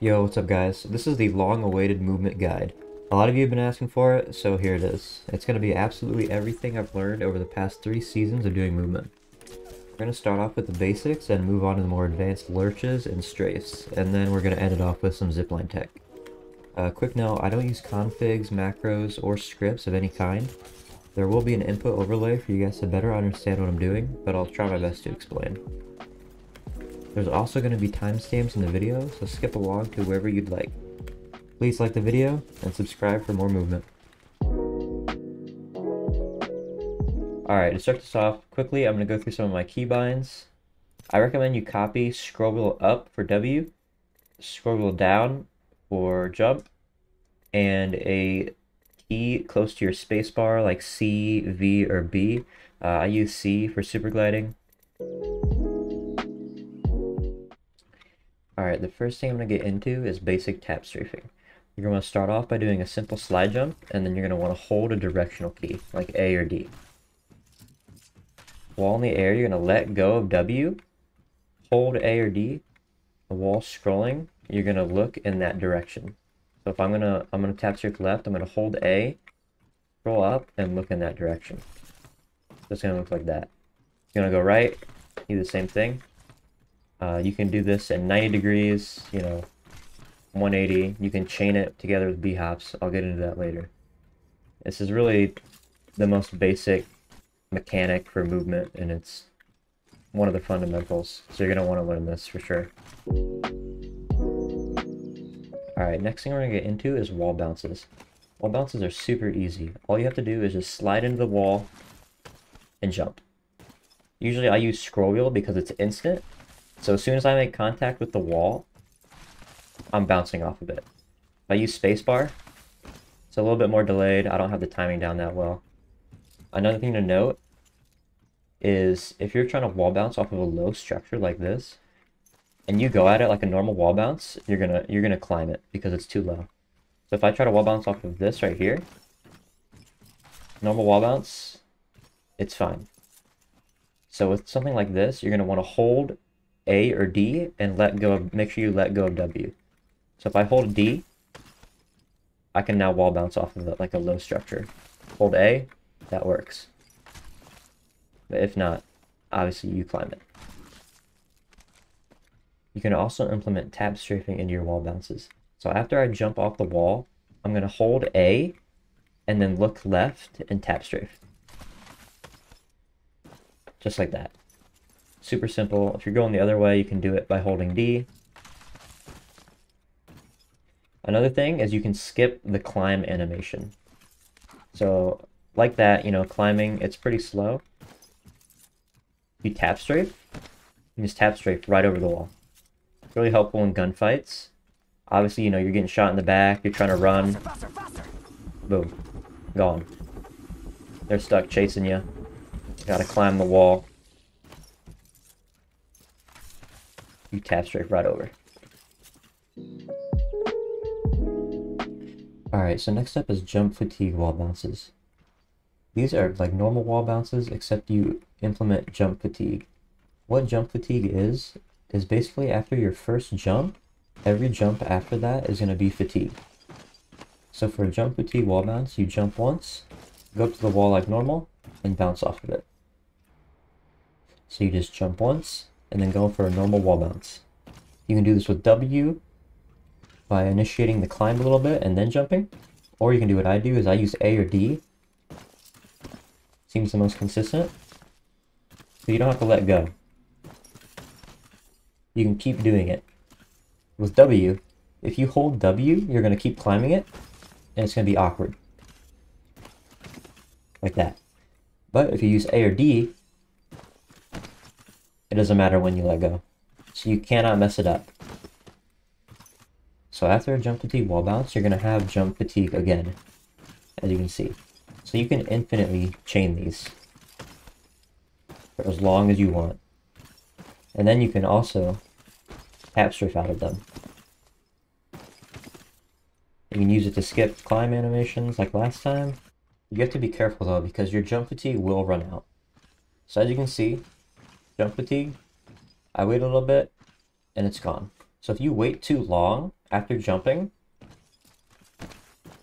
Yo, what's up guys? This is the long-awaited movement guide. A lot of you have been asking for it, so here it is. It's going to be absolutely everything I've learned over the past three seasons of doing movement. We're going to start off with the basics and move on to the more advanced lurches and strafes, and then we're going to end it off with some zipline tech. Uh, quick note, I don't use configs, macros, or scripts of any kind. There will be an input overlay for you guys to better understand what I'm doing, but I'll try my best to explain. There's also going to be timestamps in the video, so skip along to wherever you'd like. Please like the video and subscribe for more movement. Alright, to start this off, quickly I'm going to go through some of my keybinds. I recommend you copy scroll up for W, scroll down for jump, and a key close to your spacebar like C, V, or B. Uh, I use C for super gliding. Alright, the first thing I'm going to get into is basic tap strafing. You're going to start off by doing a simple slide jump, and then you're going to want to hold a directional key, like A or D. While in the air, you're going to let go of W, hold A or D, while scrolling, you're going to look in that direction. So if I'm going to I'm going to tap strafe left, I'm going to hold A, scroll up, and look in that direction. So it's going to look like that. You're going to go right, do the same thing. Uh, you can do this at 90 degrees, you know, 180. You can chain it together with B-hops. I'll get into that later. This is really the most basic mechanic for movement, and it's one of the fundamentals. So you're going to want to learn this for sure. Alright, next thing we're going to get into is wall bounces. Wall bounces are super easy. All you have to do is just slide into the wall and jump. Usually I use scroll wheel because it's instant, so as soon as I make contact with the wall, I'm bouncing off of it. I use spacebar. It's a little bit more delayed. I don't have the timing down that well. Another thing to note is if you're trying to wall bounce off of a low structure like this, and you go at it like a normal wall bounce, you're gonna you're gonna climb it because it's too low. So if I try to wall bounce off of this right here, normal wall bounce, it's fine. So with something like this, you're gonna want to hold a or D and let go of, make sure you let go of W. So if I hold D, I can now wall bounce off of it like a low structure. Hold A, that works. But if not, obviously you climb it. You can also implement tap strafing into your wall bounces. So after I jump off the wall, I'm going to hold A and then look left and tap strafe. Just like that. Super simple. If you're going the other way, you can do it by holding D. Another thing is you can skip the climb animation. So like that, you know, climbing, it's pretty slow. You tap strafe, you just tap strafe right over the wall. It's really helpful in gunfights. Obviously, you know, you're getting shot in the back, you're trying to run. Boom. Gone. They're stuck chasing you. gotta climb the wall. You tap strafe right over. Alright, so next up is jump fatigue wall bounces. These are like normal wall bounces, except you implement jump fatigue. What jump fatigue is, is basically after your first jump, every jump after that is going to be fatigue. So for a jump fatigue wall bounce, you jump once, go up to the wall like normal, and bounce off of it. So you just jump once, and then go for a normal wall bounce. You can do this with W by initiating the climb a little bit and then jumping. Or you can do what I do is I use A or D. Seems the most consistent. So you don't have to let go. You can keep doing it. With W, if you hold W, you're going to keep climbing it, and it's going to be awkward. Like that. But if you use A or D, it doesn't matter when you let go. So you cannot mess it up. So after a jump fatigue wall bounce, you're going to have jump fatigue again, as you can see. So you can infinitely chain these for as long as you want. And then you can also tap strafe out of them. You can use it to skip climb animations like last time. You have to be careful though because your jump fatigue will run out. So as you can see, jump fatigue, I wait a little bit, and it's gone. So if you wait too long after jumping,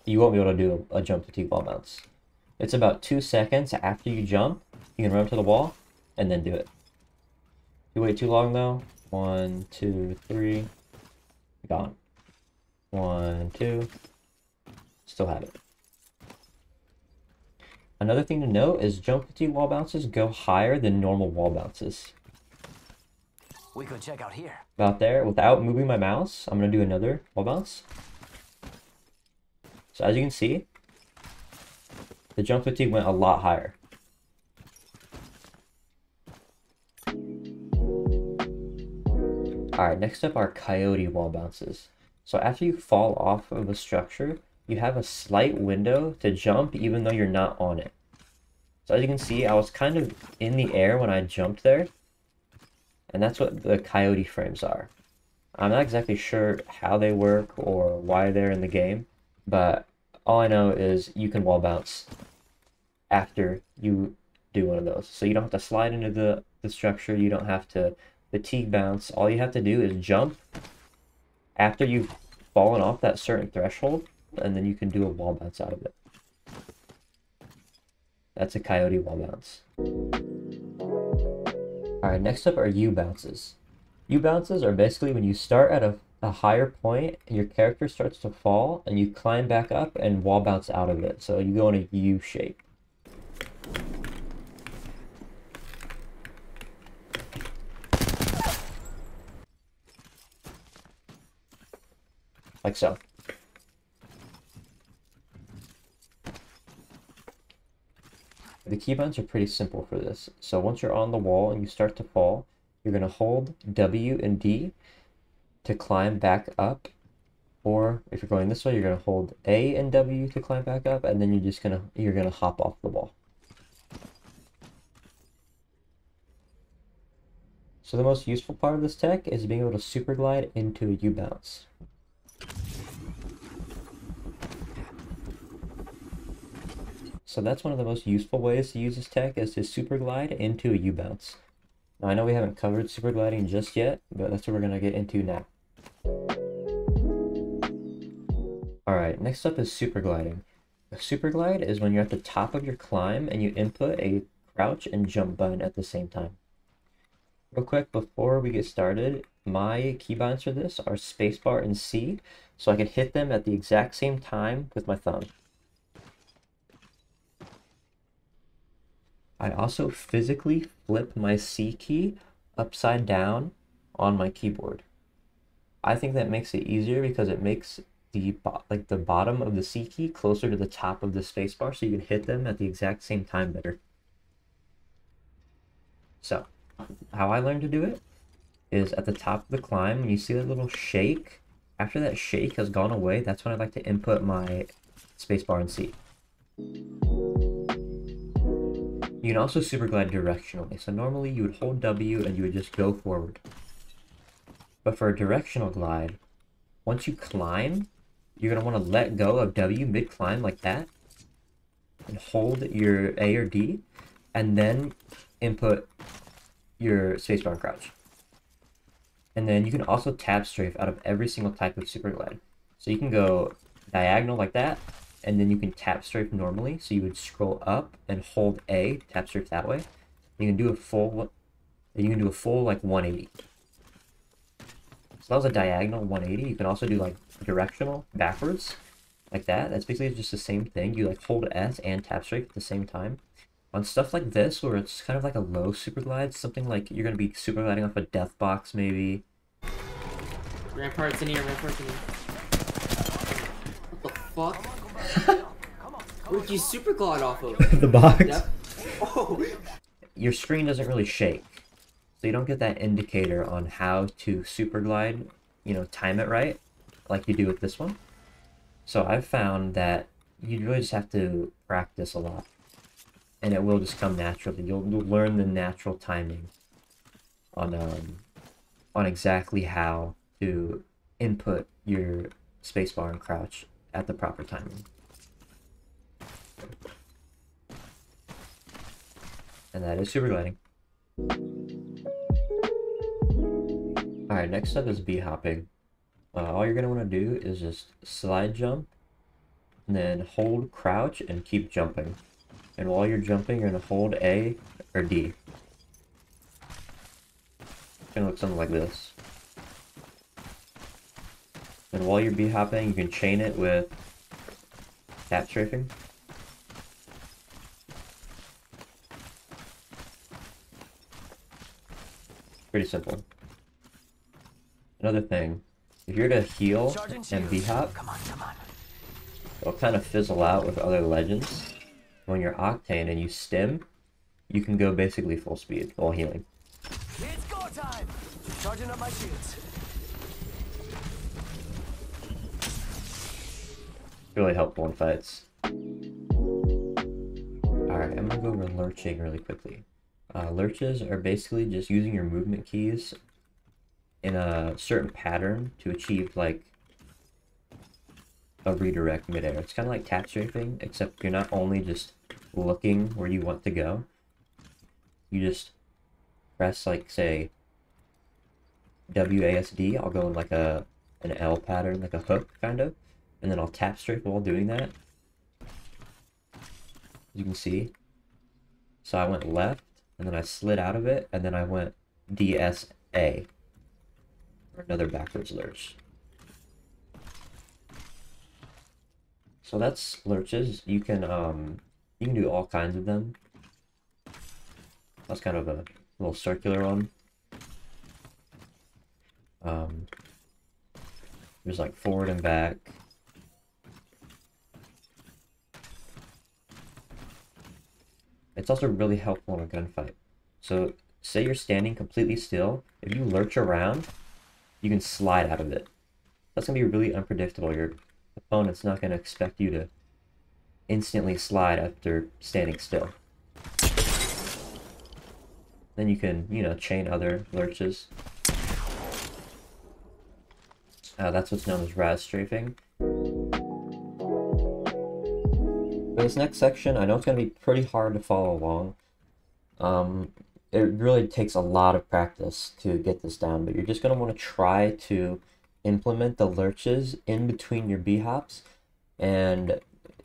you won't be able to do a, a jump fatigue wall bounce. It's about two seconds after you jump, you can run to the wall, and then do it. You wait too long though, one, two, three, gone. One, two, still have it. Another thing to note is jump fatigue wall bounces go higher than normal wall bounces. We could check out here. About there, without moving my mouse, I'm gonna do another wall bounce. So as you can see, the jump fatigue went a lot higher. Alright, next up are coyote wall bounces. So after you fall off of a structure, you have a slight window to jump even though you're not on it. So as you can see, I was kind of in the air when I jumped there. And that's what the coyote frames are. I'm not exactly sure how they work or why they're in the game, but all I know is you can wall bounce after you do one of those. So you don't have to slide into the, the structure, you don't have to fatigue bounce. All you have to do is jump after you've fallen off that certain threshold, and then you can do a wall bounce out of it. That's a coyote wall bounce. Alright, next up are U bounces. U bounces are basically when you start at a, a higher point and your character starts to fall and you climb back up and wall bounce out of it. So you go in a U shape. Like so. The key keybinds are pretty simple for this. So once you're on the wall and you start to fall, you're going to hold W and D to climb back up. Or if you're going this way, you're going to hold A and W to climb back up, and then you're just going to you're going to hop off the wall. So the most useful part of this tech is being able to super glide into a U-bounce. So that's one of the most useful ways to use this tech is to super glide into a U-bounce. Now I know we haven't covered super gliding just yet, but that's what we're going to get into now. Alright, next up is super gliding. A super glide is when you're at the top of your climb and you input a crouch and jump button at the same time. Real quick, before we get started, my keybinds for this are spacebar and C, so I can hit them at the exact same time with my thumb. I also physically flip my C key upside down on my keyboard. I think that makes it easier because it makes the like the bottom of the C key closer to the top of the spacebar so you can hit them at the exact same time better. So, how I learned to do it is at the top of the climb, when you see that little shake, after that shake has gone away, that's when I like to input my spacebar and C. You can also super glide directionally. So normally you would hold W and you would just go forward. But for a directional glide, once you climb, you're going to want to let go of W mid-climb like that. And hold your A or D. And then input your spacebar crouch. And then you can also tap strafe out of every single type of super glide. So you can go diagonal like that, and then you can tap strafe normally. So you would scroll up and hold A, tap strafe that way. You can do a full, you can do a full like 180. So that was a diagonal 180. You can also do like directional backwards, like that. That's basically just the same thing. You like hold S and tap strafe at the same time. On stuff like this, where it's kind of like a low super glide, something like you're gonna be super gliding off a death box maybe. Ramparts in here, ramparts in here. What the fuck? Where'd you super glide off of? the box. Yep. Oh, Your screen doesn't really shake. So you don't get that indicator on how to super glide, you know, time it right, like you do with this one. So I've found that you really just have to practice a lot. And it will just come naturally. You'll, you'll learn the natural timing on um, on exactly how to input your spacebar and crouch at the proper timing. And that is super gliding. Alright, next up is b-hopping. Uh, all you're going to want to do is just slide jump, and then hold crouch and keep jumping. And while you're jumping, you're going to hold A or D. It's going to look something like this. And while you're b-hopping, you can chain it with tap strafing. Pretty simple. Another thing, if you're to heal and b-hop, Come on, come on. it'll kind of fizzle out with other legends. When you're Octane and you stim, you can go basically full speed while healing. It's go time. Charging up my shields. Really helpful in fights. Alright, I'm gonna go over lurching really quickly. Uh, lurches are basically just using your movement keys in a certain pattern to achieve like a redirect midair. It's kind of like tap strafing, except you're not only just looking where you want to go. You just press like say WASD. I'll go in like a an L pattern, like a hook kind of, and then I'll tap strafe while doing that. As you can see. So I went left, and then I slid out of it, and then I went DSA. Another backwards lurch. So that's lurches. You can um you can do all kinds of them. That's kind of a little circular one. Um there's like forward and back. It's also really helpful in a gunfight. So say you're standing completely still, if you lurch around, you can slide out of it. That's gonna be really unpredictable. Your opponent's not gonna expect you to instantly slide after standing still. Then you can, you know, chain other lurches. Uh, that's what's known as Ras strafing. This next section, I know it's going to be pretty hard to follow along. Um, it really takes a lot of practice to get this down, but you're just going to want to try to implement the lurches in between your b-hops and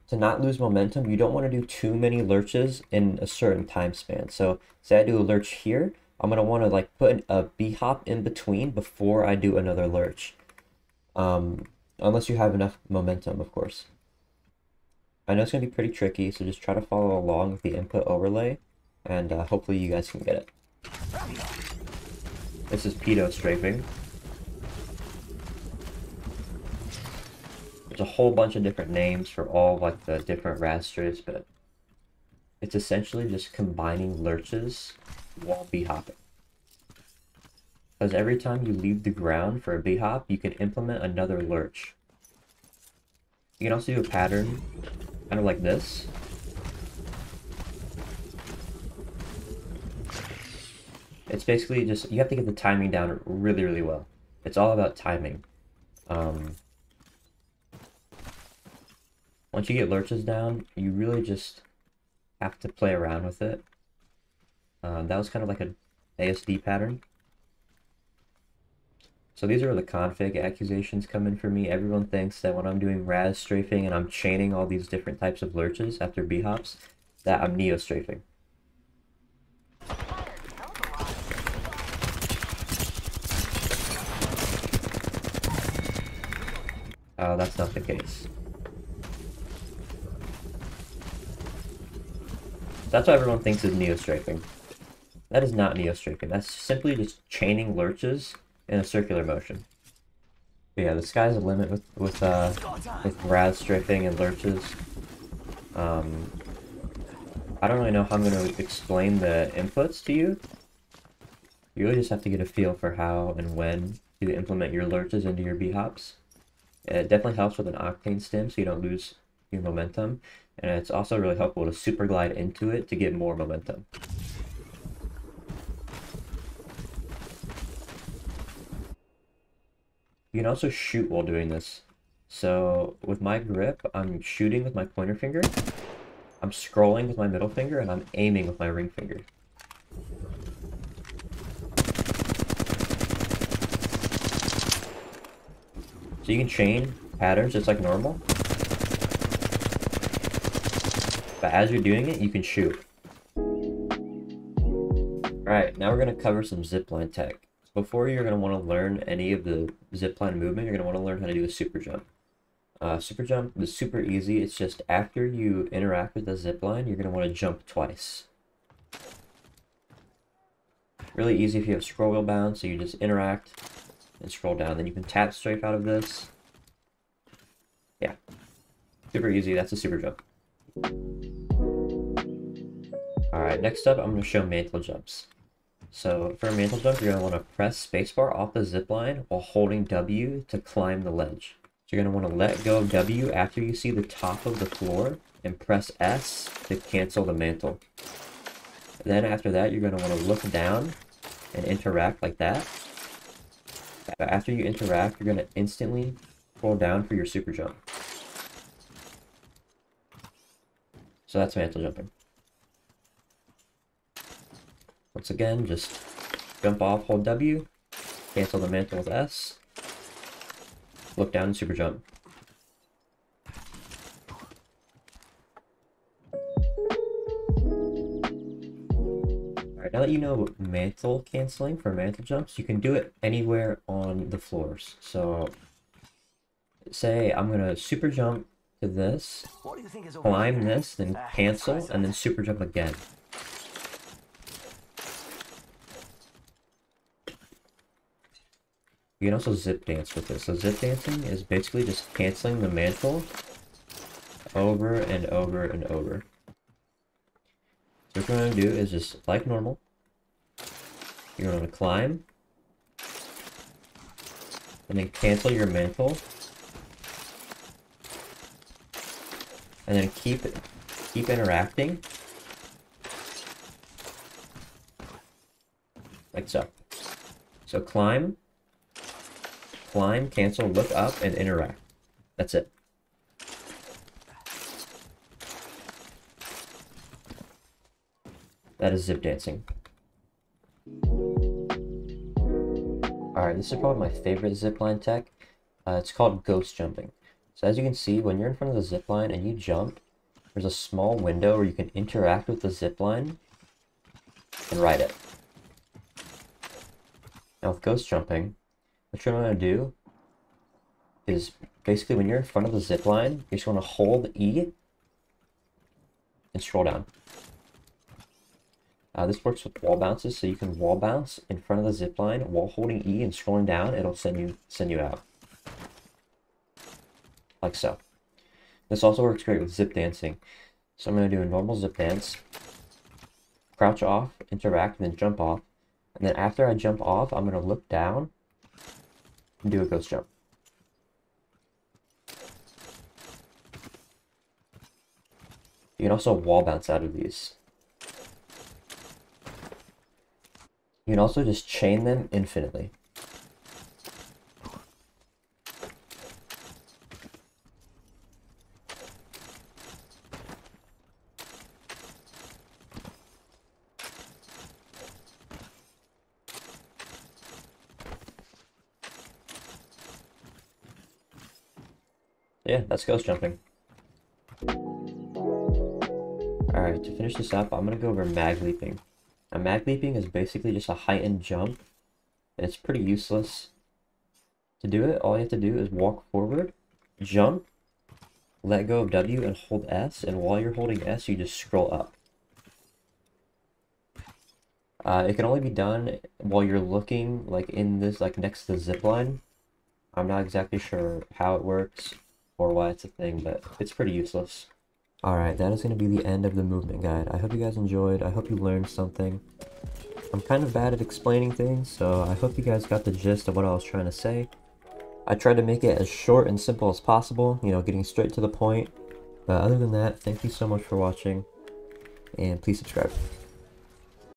to not lose momentum, you don't want to do too many lurches in a certain time span. So say I do a lurch here, I'm going to want to like put a b-hop in between before I do another lurch. Um, unless you have enough momentum, of course. I know it's going to be pretty tricky, so just try to follow along with the input overlay, and uh, hopefully you guys can get it. This is pedo strafing. There's a whole bunch of different names for all like the different rasters, but it's essentially just combining lurches while b-hopping. Because every time you leave the ground for a b-hop, you can implement another lurch. You can also do a pattern, kind of like this. It's basically just, you have to get the timing down really, really well. It's all about timing. Um, once you get lurches down, you really just have to play around with it. Um, that was kind of like an ASD pattern. So these are the config accusations coming for me. Everyone thinks that when I'm doing Ras strafing and I'm chaining all these different types of lurches after B-hops, that I'm neo strafing. Uh, that's not the case. That's what everyone thinks is neo strafing. That is not neo strafing. That's simply just chaining lurches in a circular motion. But yeah, the sky's the limit with with uh with Ras strafing and lurches. Um, I don't really know how I'm gonna explain the inputs to you. You really just have to get a feel for how and when to implement your lurches into your b-hops. It definitely helps with an octane stim so you don't lose your momentum. And it's also really helpful to super glide into it to get more momentum. You can also shoot while doing this. So with my grip, I'm shooting with my pointer finger, I'm scrolling with my middle finger, and I'm aiming with my ring finger. So you can chain patterns just like normal. But as you're doing it, you can shoot. Alright, now we're going to cover some zipline tech. Before you're going to want to learn any of the zipline movement, you're going to want to learn how to do a super jump. Uh, super jump is super easy. It's just after you interact with the zipline, you're going to want to jump twice. Really easy if you have scroll wheel bound, so you just interact and scroll down. Then you can tap strafe out of this. Yeah. Super easy. That's a super jump. Alright, next up, I'm going to show mantle jumps. So for a mantle jump, you're going to want to press spacebar off the zip line while holding W to climb the ledge. So you're going to want to let go of W after you see the top of the floor and press S to cancel the mantle. Then after that, you're going to want to look down and interact like that. After you interact, you're going to instantly pull down for your super jump. So that's mantle jumping. Once again, just jump off, hold W, cancel the mantle with S, look down and super jump. Alright, now that you know mantle canceling for mantle jumps, you can do it anywhere on the floors. So, say I'm going to super jump to this, climb this, then cancel, and then super jump again. You can also zip dance with this. So zip dancing is basically just canceling the mantle over and over and over. So what you're going to do is just like normal. You're going to climb. And then cancel your mantle. And then keep keep interacting. Like so. So climb climb, cancel, look up, and interact. That's it. That is zip dancing. Alright, this is probably my favorite zipline tech. Uh, it's called ghost jumping. So as you can see, when you're in front of the zipline and you jump, there's a small window where you can interact with the zipline and ride it. Now with ghost jumping, what you're to do is basically when you're in front of the zip line, you just want to hold E and scroll down. Uh, this works with wall bounces, so you can wall bounce in front of the zip line while holding E and scrolling down. It'll send you send you out, like so. This also works great with zip dancing. So I'm going to do a normal zip dance, crouch off, interact, and then jump off. And then after I jump off, I'm going to look down do a ghost jump. You can also wall bounce out of these. You can also just chain them infinitely. That's ghost jumping. Alright, to finish this up, I'm to go over mag leaping. Now, mag leaping is basically just a heightened jump. And it's pretty useless. To do it, all you have to do is walk forward, jump, let go of W, and hold S. And while you're holding S, you just scroll up. Uh, it can only be done while you're looking, like, in this, like, next to the zip line. I'm not exactly sure how it works or why it's a thing, but it's pretty useless. Alright, that is going to be the end of the movement guide. I hope you guys enjoyed. I hope you learned something. I'm kind of bad at explaining things, so I hope you guys got the gist of what I was trying to say. I tried to make it as short and simple as possible, you know, getting straight to the point. But other than that, thank you so much for watching, and please subscribe.